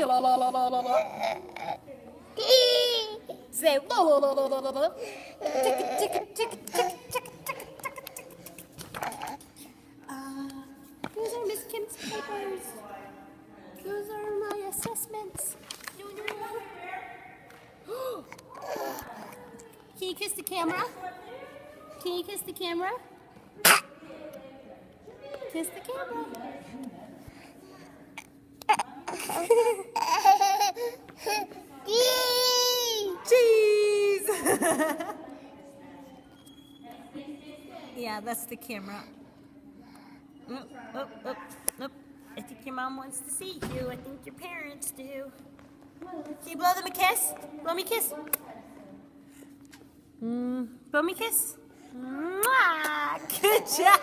la la la la la la. Say la la la la la la la. Tick tick tick tick tick tick tick tick. Uh, those are Miss Kim's papers. Those are my assessments. Can you kiss the camera? Can you kiss the camera? Kiss the camera. yeah, that's the camera. Oh, oh, oh, oh. I think your mom wants to see you. I think your parents do. Can you blow them a kiss? Blow me a kiss. Mm, blow me a kiss. Mwah! Good job!